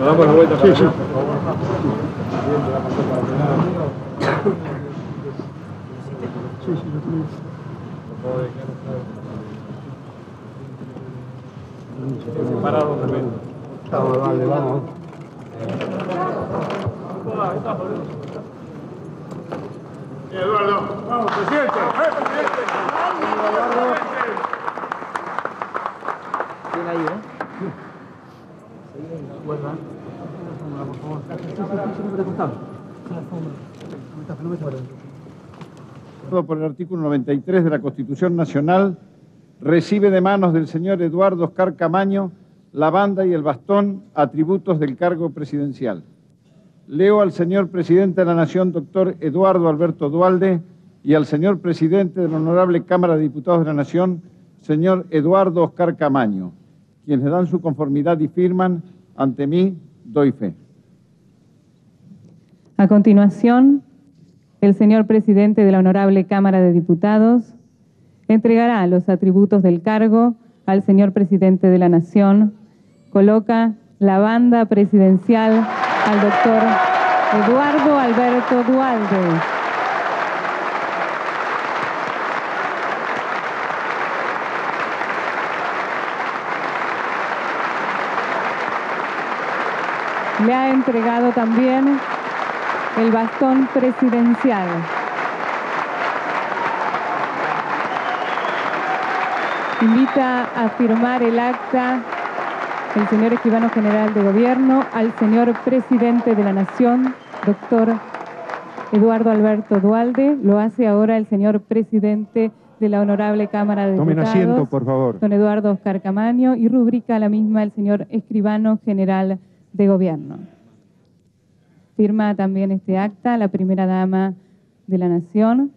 Nos damos la vuelta para allá. Separado un momento. Vale, vamos. Eduardo, vamos, presidente. presidente. Por el artículo 93 de la Constitución Nacional, recibe de manos del señor Eduardo Oscar Camaño la banda y el bastón, atributos del cargo presidencial. Leo al señor presidente de la Nación, doctor Eduardo Alberto Dualde, y al señor presidente de la Honorable Cámara de Diputados de la Nación, señor Eduardo Oscar Camaño, quienes dan su conformidad y firman ante mí, doy fe. A continuación, el señor presidente de la Honorable Cámara de Diputados entregará los atributos del cargo al señor presidente de la Nación. Coloca la banda presidencial al doctor Eduardo Alberto Dualde. Le ha entregado también el bastón presidencial. Invita a firmar el acta el señor escribano general de gobierno al señor presidente de la Nación, doctor Eduardo Alberto Dualde. Lo hace ahora el señor presidente de la Honorable Cámara de Tomen Diputados. asiento, por favor. Don Eduardo Oscar Camaño y rubrica la misma el señor escribano general de gobierno. Firma también este acta la primera dama de la Nación,